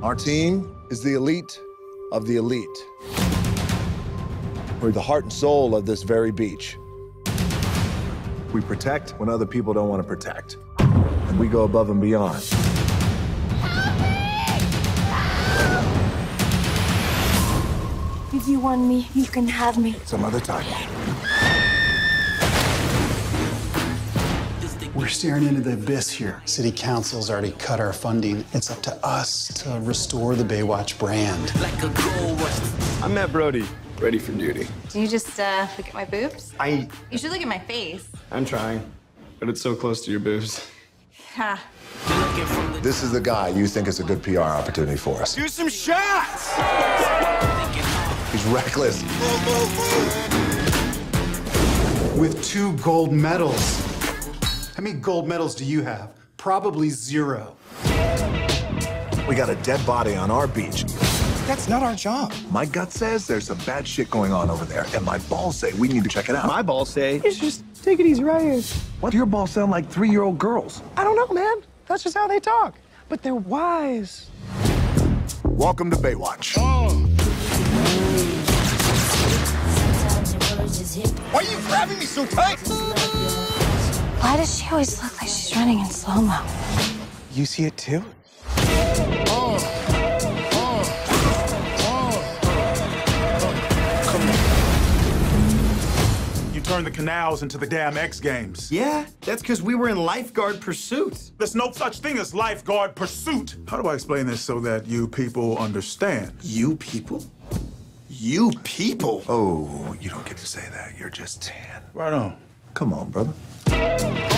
Our team is the elite of the elite. We're the heart and soul of this very beach. We protect when other people don't want to protect. And we go above and beyond. Help me! If you want me, you can have me. Some other time. We're staring into the abyss here. City Council's already cut our funding. It's up to us to restore the Baywatch brand. I'm Matt Brody, ready for duty. Do you just uh, look at my boobs? I, You should look at my face. I'm trying, but it's so close to your boobs. Ha. This is the guy you think is a good PR opportunity for us. Do some shots! He's reckless. With two gold medals. How many gold medals do you have? Probably zero. We got a dead body on our beach. That's not our job. My gut says there's some bad shit going on over there, and my balls say we need to check it out. My balls say, you should just take it easy right here. What? Do your balls sound like three-year-old girls. I don't know, man. That's just how they talk. But they're wise. Welcome to Baywatch. Oh. Why are you grabbing me so tight? Why does she always look like she's running in slow mo? You see it too? You turned the canals into the damn X Games. Yeah, that's because we were in lifeguard pursuit. There's no such thing as lifeguard pursuit. How do I explain this so that you people understand? You people? You people? Oh, you don't get to say that. You're just tan. Right on. Come on, brother. Oh.